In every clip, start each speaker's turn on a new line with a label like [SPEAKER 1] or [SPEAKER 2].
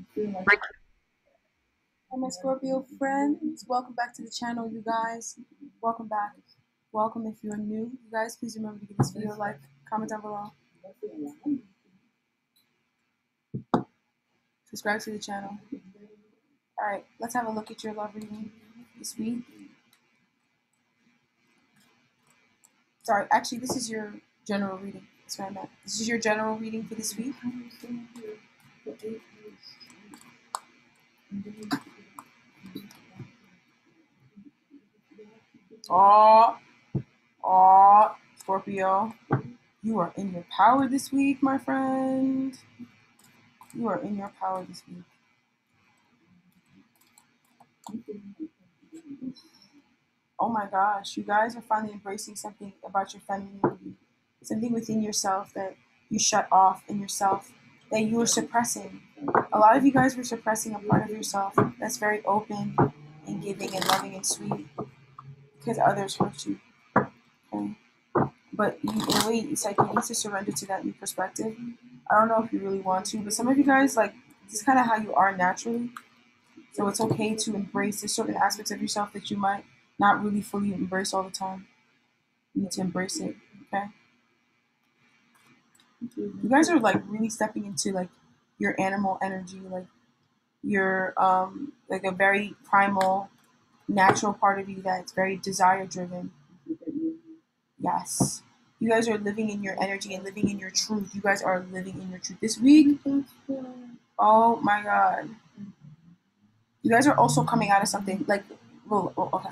[SPEAKER 1] Hi, my Scorpio friends. Welcome back to the channel, you guys. Welcome back. Welcome if you're new. You guys, please remember to give this video a like, comment down below. Subscribe to the channel. Alright, let's have a look at your love reading this week. Sorry, actually, this is your general reading. That's what I meant. This is your general reading for this week. Oh, oh, Scorpio. You are in your power this week, my friend. You are in your power this week. Oh my gosh, you guys are finally embracing something about your femininity, something within yourself that you shut off in yourself that you were suppressing. A lot of you guys were suppressing a part of yourself that's very open and giving and loving and sweet because others hurt you. Okay? But you, in a way, it's like you need to surrender to that new perspective. I don't know if you really want to, but some of you guys, like, this is kind of how you are naturally. So it's okay to embrace. There's certain aspects of yourself that you might not really fully embrace all the time. You need to embrace it, okay? You guys are like really stepping into like your animal energy, like your um like a very primal, natural part of you that's very desire driven. Yes. You guys are living in your energy and living in your truth. You guys are living in your truth. This week, oh my god. You guys are also coming out of something like, well, okay.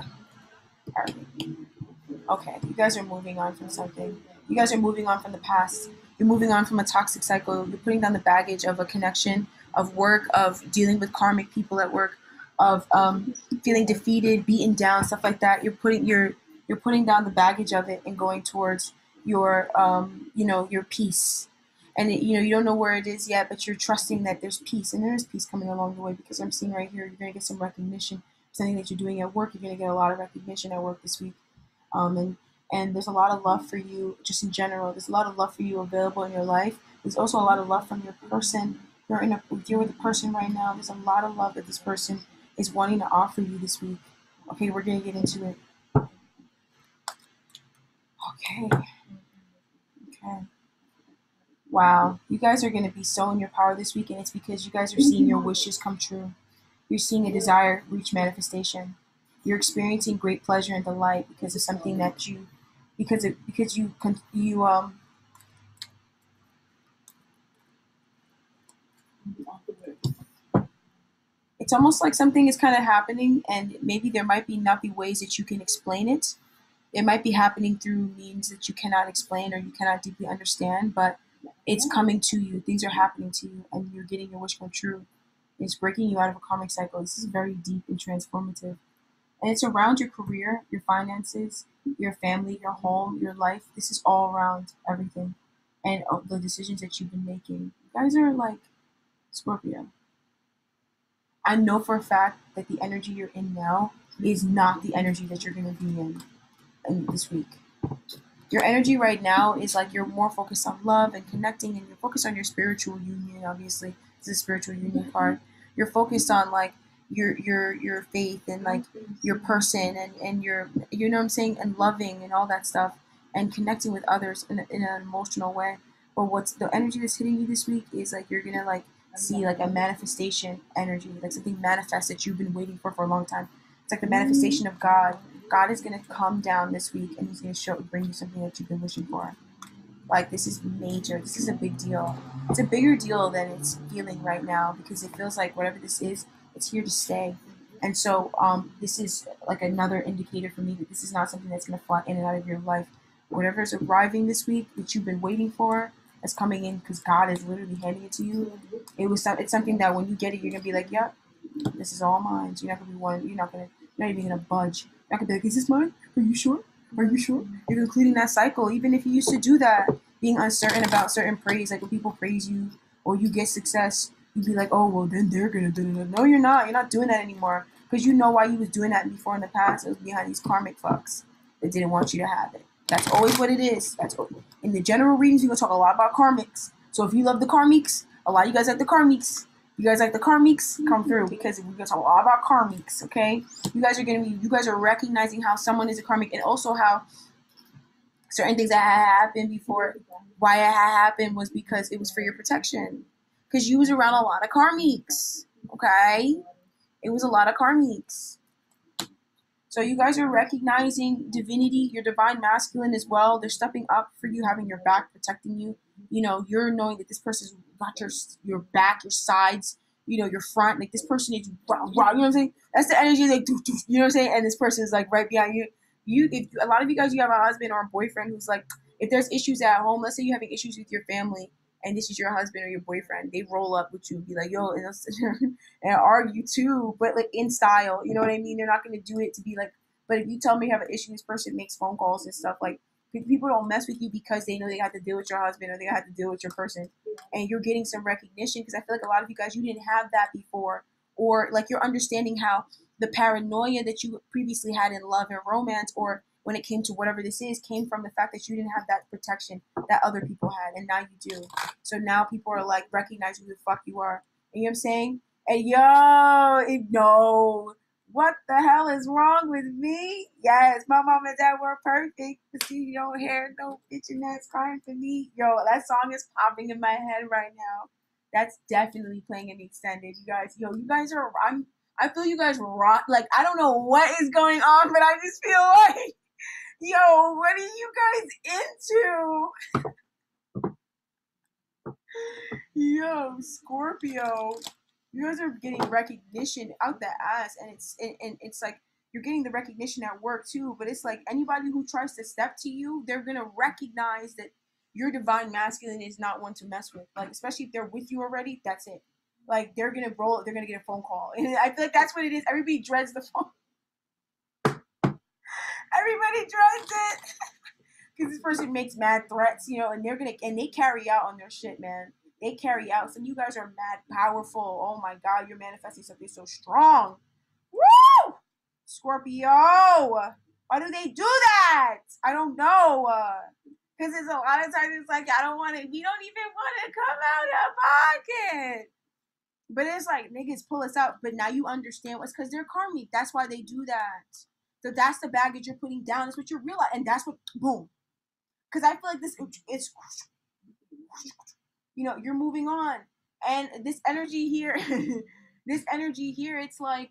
[SPEAKER 1] Okay, you guys are moving on from something. You guys are moving on from the past. You're moving on from a toxic cycle. You're putting down the baggage of a connection, of work, of dealing with karmic people at work, of um, feeling defeated, beaten down, stuff like that. You're putting you're you're putting down the baggage of it and going towards your um, you know your peace. And it, you know you don't know where it is yet, but you're trusting that there's peace, and there is peace coming along the way because I'm seeing right here you're gonna get some recognition. Something that you're doing at work, you're gonna get a lot of recognition at work this week. Um, and and there's a lot of love for you just in general. There's a lot of love for you available in your life. There's also a lot of love from your person. You're in a you're with a person right now. There's a lot of love that this person is wanting to offer you this week. Okay, we're gonna get into it. Okay. Okay. Wow, you guys are gonna be so in your power this week, and it's because you guys are seeing your wishes come true. You're seeing a desire reach manifestation. You're experiencing great pleasure and delight because of something that you because it because you you um it's almost like something is kind of happening and maybe there might be not be ways that you can explain it. It might be happening through means that you cannot explain or you cannot deeply understand but it's coming to you. Things are happening to you and you're getting your wish come true. It's breaking you out of a karmic cycle. This is very deep and transformative. And it's around your career, your finances, your family, your home, your life. This is all around everything. And uh, the decisions that you've been making. You guys are like Scorpio. I know for a fact that the energy you're in now is not the energy that you're going to be in, in this week. Your energy right now is like you're more focused on love and connecting, and you're focused on your spiritual union. Obviously, it's a spiritual union mm-hmm. card. You're focused on like your your your faith and like your person and and your you know what I'm saying and loving and all that stuff and connecting with others in, in an emotional way. But what's the energy that's hitting you this week is like you're gonna like see like a manifestation energy, like something manifest that you've been waiting for for a long time. It's like the manifestation of God. God is gonna come down this week and He's gonna show bring you something that you've been wishing for. Like this is major. This is a big deal. It's a bigger deal than it's feeling right now because it feels like whatever this is, it's here to stay. And so um, this is like another indicator for me that this is not something that's going to fly in and out of your life. Whatever is arriving this week that you've been waiting for is coming in because God is literally handing it to you. It was it's something that when you get it, you're gonna be like, "Yep, this is all mine." You're not gonna be one. You're not gonna. You're not even gonna budge. You're not gonna be like, "Is this mine? Are you sure? Are you sure?" You're including that cycle, even if you used to do that, being uncertain about certain praise, like when people praise you or you get success, you'd be like, oh, well, then they're gonna do it. No, you're not. You're not doing that anymore because you know why you was doing that before in the past. It was behind these karmic fucks that didn't want you to have it. That's always what it is. That's what, in the general readings. We're gonna talk a lot about karmics. So if you love the karmics, a lot of you guys like the karmics. You guys like the karmics? Come mm-hmm. through because we're gonna talk a lot about karmics. Okay, you guys are gonna be. You guys are recognizing how someone is a karmic and also how certain things that had happened before. Why it had happened was because it was for your protection. Because you was around a lot of karmics. Okay, it was a lot of karmics. So you guys are recognizing divinity, your divine masculine as well. They're stepping up for you, having your back, protecting you. You know, you're knowing that this person's got your your back, your sides, you know, your front. Like this person is, rah, rah, you know what I'm saying? That's the energy, like, you know what I'm saying? And this person is like right behind you. You, if a lot of you guys, you have a husband or a boyfriend who's like, if there's issues at home, let's say you're having issues with your family, and this is your husband or your boyfriend, they roll up with you, be like, yo, and, and argue too, but like in style. You know what I mean? They're not gonna do it to be like. But if you tell me you have an issue, this person makes phone calls and stuff like. People don't mess with you because they know they have to deal with your husband or they have to deal with your person, and you're getting some recognition. Because I feel like a lot of you guys, you didn't have that before, or like you're understanding how the paranoia that you previously had in love and romance, or when it came to whatever this is came from the fact that you didn't have that protection that other people had and now you do. So now people are like recognizing who the fuck you are. You know what I'm saying? And yo, no. What the hell is wrong with me? Yes, my mom and dad were perfect. But see, you don't hear no bitch and that's crying for me. Yo, that song is popping in my head right now. That's definitely playing in the extended. You guys, yo, you guys are I'm I feel you guys rock like I don't know what is going on, but I just feel like Yo, what are you guys into? Yo, Scorpio, you guys are getting recognition out the ass, and it's and, and it's like you're getting the recognition at work too. But it's like anybody who tries to step to you, they're gonna recognize that your divine masculine is not one to mess with. Like especially if they're with you already, that's it. Like they're gonna roll, they're gonna get a phone call, and I feel like that's what it is. Everybody dreads the phone. Everybody dreads it. Because this person makes mad threats, you know, and they're gonna and they carry out on their shit, man. They carry out. Some you guys are mad powerful. Oh my god, you're manifesting something so strong. Woo! Scorpio. Why do they do that? I don't know. Because it's a lot of times it's like I don't want to. We don't even want to come out of pocket. But it's like niggas pull us out. But now you understand what's because they're karmic. That's why they do that. So that's the baggage you're putting down. That's what you realize, and that's what boom. Because I feel like this it's you know you're moving on, and this energy here, this energy here, it's like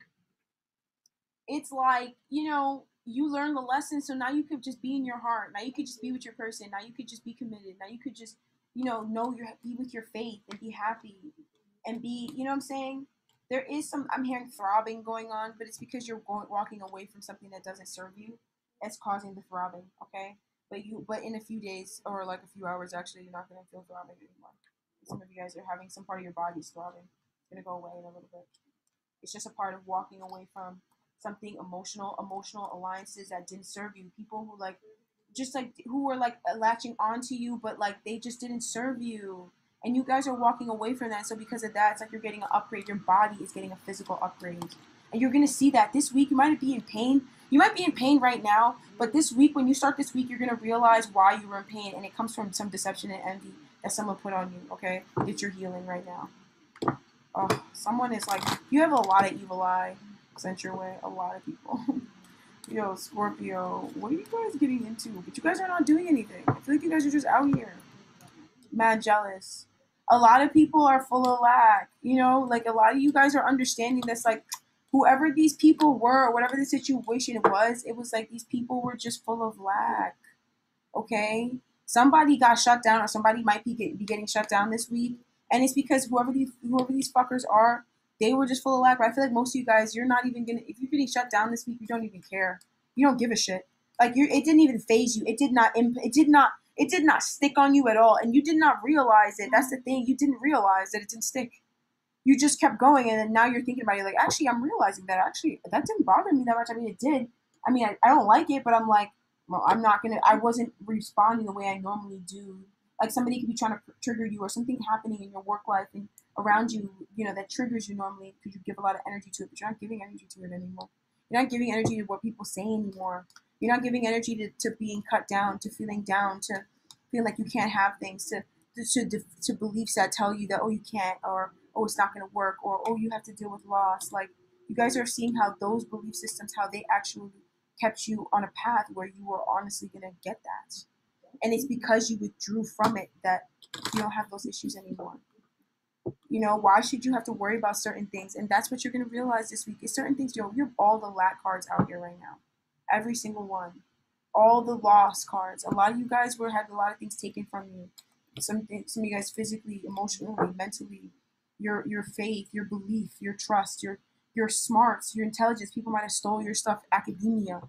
[SPEAKER 1] it's like you know you learn the lesson, so now you could just be in your heart. Now you could just be with your person. Now you could just be committed. Now you could just you know know your be with your faith and be happy and be you know what I'm saying there is some I'm hearing throbbing going on, but it's because you're going walking away from something that doesn't serve you. It's causing the throbbing, okay? But you but in a few days or like a few hours actually you're not gonna feel throbbing anymore. Some of you guys are having some part of your body's throbbing. It's gonna go away in a little bit. It's just a part of walking away from something emotional, emotional alliances that didn't serve you. People who like just like who were like latching onto you, but like they just didn't serve you and you guys are walking away from that. So because of that, it's like you're getting an upgrade. Your body is getting a physical upgrade, and you're gonna see that this week. You might be in pain. You might be in pain right now, but this week, when you start this week, you're gonna realize why you were in pain, and it comes from some deception and envy that someone put on you. Okay, that you're healing right now. Oh, someone is like you have a lot of evil eye sent your way. A lot of people. Yo, Scorpio, what are you guys getting into? But you guys are not doing anything. I feel like you guys are just out here mad jealous. A lot of people are full of lack. You know, like a lot of you guys are understanding this. Like, whoever these people were, or whatever the situation was, it was like these people were just full of lack. Okay? Somebody got shut down, or somebody might be, get, be getting shut down this week. And it's because whoever these whoever these fuckers are, they were just full of lack. But I feel like most of you guys, you're not even gonna. If you're getting shut down this week, you don't even care. You don't give a shit. Like you, it didn't even phase you. It did not. imp- It did not it did not stick on you at all and you did not realize it. That's the thing you didn't realize that it didn't stick. You just kept going and then now you're thinking about it like actually i'm realizing that actually that didn't bother me that much. I mean it did. I mean i, I don't like it but i'm like well i'm not gonna i wasn't responding the way i normally do. Like somebody could be trying to trigger you or something happening in your work life and around you you know that triggers you normally because you give a lot of energy to it but you're not giving energy to it anymore. You're not giving energy to what people say anymore you're not giving energy to, to being cut down, to feeling down, to feeling like you can't have things, to to, to, to beliefs that tell you that oh you can't or oh, it's not going to work, or oh, you have to deal with loss. Like, you guys are seeing how those belief systems, how they actually kept you on a path where you were honestly going to get that. And it's because you withdrew from it that you don't have those issues anymore. You know, why should you have to worry about certain things? And that's what you're going to realize this week is certain things, yo, you're all the lack cards out here right now. Every single one. All the lost cards. A lot of you guys were had a lot of things taken from you. Some, some of you guys physically, emotionally, mentally, your your faith, your belief, your trust, your your smarts, your intelligence. People might have stole your stuff, academia,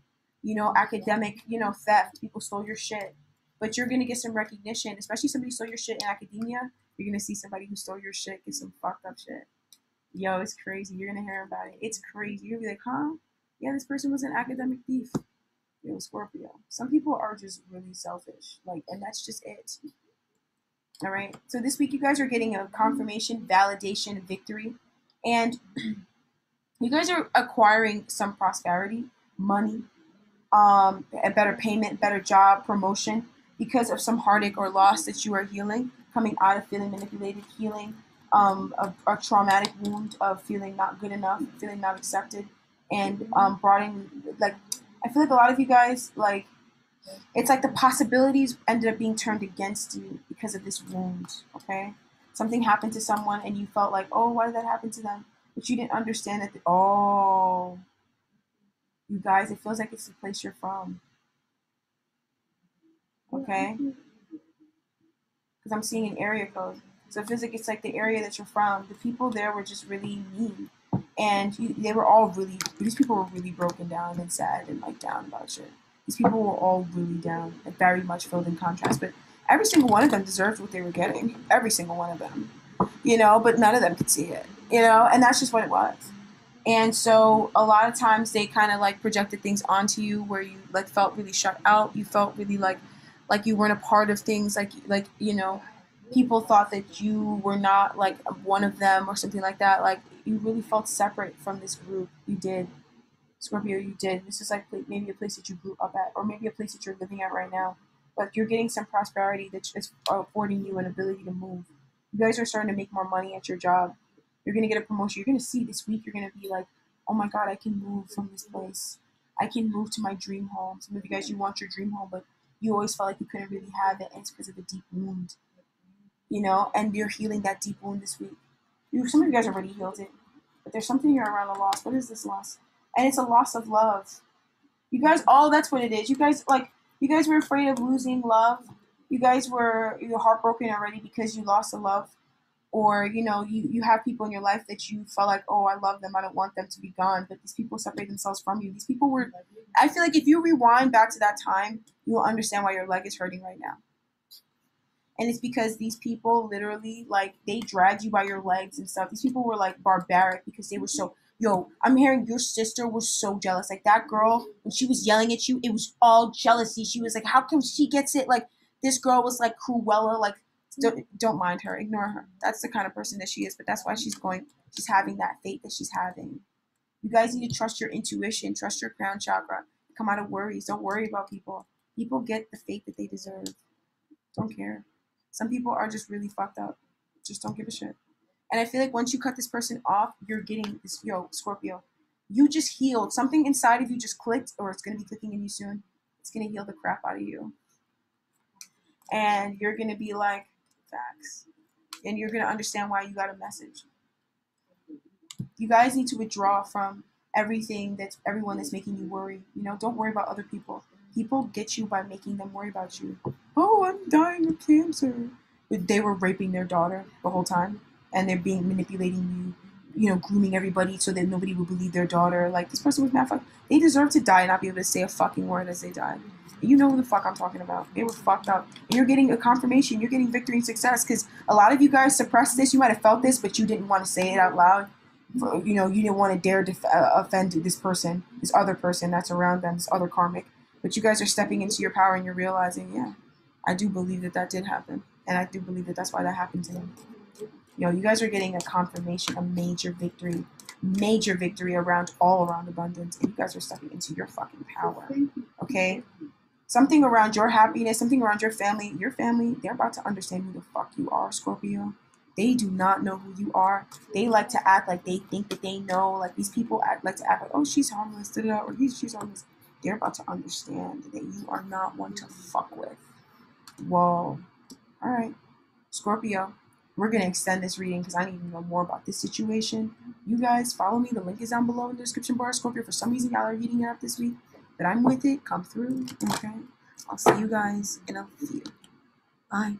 [SPEAKER 1] you know, academic, you know, theft. People stole your shit. But you're gonna get some recognition, especially somebody stole your shit in academia. You're gonna see somebody who stole your shit get some fucked up shit. Yo, it's crazy. You're gonna hear about it. It's crazy. You're gonna be like, huh? Yeah, this person was an academic thief. Yo, Scorpio. Some people are just really selfish. Like, and that's just it. All right. So this week, you guys are getting a confirmation, validation, victory, and you guys are acquiring some prosperity, money, um, a better payment, better job, promotion because of some heartache or loss that you are healing, coming out of feeling manipulated, healing um, a, a traumatic wound of feeling not good enough, feeling not accepted, and um, brought in like I feel like a lot of you guys like it's like the possibilities ended up being turned against you because of this wound. Okay, something happened to someone and you felt like, oh, why did that happen to them? But you didn't understand that. The, oh, you guys, it feels like it's the place you're from. Okay, because I'm seeing an area code. So it feels like it's like the area that you're from. The people there were just really mean and you, they were all really these people were really broken down and sad and like down about shit. These people were all really down like very much filled in contrast. But every single one of them deserved what they were getting every single one of them you know? But none of them could see it you know? And that's just what it was. And so a lot of times they kind of like projected things onto you where you like felt really shut out. You felt really like like you weren't a part of things like like you know people thought that you were not like one of them or something like that like you really felt separate from this group. You did. Scorpio, you did. This is like maybe a place that you grew up at, or maybe a place that you're living at right now. But you're getting some prosperity that is affording you an ability to move. You guys are starting to make more money at your job. You're going to get a promotion. You're going to see this week, you're going to be like, oh my God, I can move from this place. I can move to my dream home. Some of you guys, you want your dream home, but you always felt like you couldn't really have it, and it's because of a deep wound. You know, and you're healing that deep wound this week. You, some of you guys already healed it, but there's something here around the loss. What is this loss? And it's a loss of love. You guys, all that's what it is. You guys, like, you guys were afraid of losing love. You guys were you're heartbroken already because you lost a love, or you know, you you have people in your life that you felt like, oh, I love them. I don't want them to be gone. But these people separate themselves from you. These people were. I feel like if you rewind back to that time, you will understand why your leg is hurting right now and it's because these people literally like they dragged you by your legs and stuff. These people were like barbaric because they were so yo. I'm hearing your sister was so jealous. Like that girl when she was yelling at you, it was all jealousy. She was like, how come she gets it? Like this girl was like Cruella. Like don't, don't mind her, ignore her. That's the kind of person that she is. But that's why she's going. She's having that fate that she's having. You guys need to trust your intuition, trust your crown chakra. Come out of worries. Don't worry about people. People get the fate that they deserve. Don't care. Some people are just really fucked up. Just don't give a shit. And I feel like once you cut this person off, you're getting this, yo, Scorpio, you just healed. Something inside of you just clicked, or it's going to be clicking in you soon. It's going to heal the crap out of you. And you're going to be like, facts. And you're going to understand why you got a message. You guys need to withdraw from everything that's everyone that's making you worry. You know, don't worry about other people. People get you by making them worry about you. Oh, I'm dying of cancer. They were raping their daughter the whole time, and they're being manipulating you, you know, grooming everybody so that nobody would believe their daughter. Like this person was mad fuck. They deserve to die and not be able to say a fucking word as they died. You know who the fuck I'm talking about. They were fucked up. And you're getting a confirmation. You're getting victory and success because a lot of you guys suppressed this. You might have felt this, but you didn't want to say it out loud. You know, you didn't want to dare def- uh, offend this person, this other person that's around them, this other karmic. But you guys are stepping into your power and you're realizing, yeah, I do believe that that did happen. And I do believe that that's why that happened to him. Know, you guys are getting a confirmation, a major victory, major victory around all around abundance. And you guys are stepping into your fucking power. Okay? Something around your happiness, something around your family. Your family, they're about to understand who the fuck you are, Scorpio. They do not know who you are. They like to act like they think that they know. Like these people act like to act like, oh, she's harmless, da, da, or he's she's harmless. They're about to understand that you are not one to fuck with. Whoa. All right, Scorpio. We're gonna extend this reading because I need to know more about this situation. You guys follow me. The link is down below in the description bar. Scorpio. For some reason, y'all are heating it up this week, but I'm with it. Come through. Okay. I'll see you guys in a few. Bye.